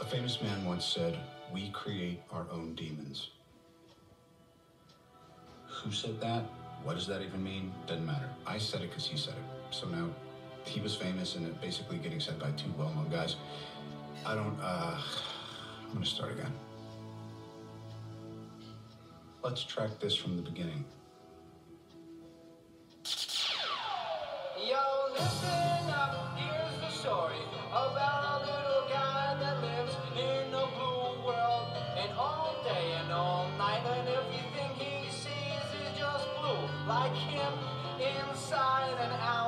A famous man once said, We create our own demons. Who said that? What does that even mean? Doesn't matter. I said it because he said it. So now he was famous and it basically getting said by two well known guys. I don't, uh, I'm going to start again. Let's track this from the beginning. Yo, listen up, here's the story about like him inside and out.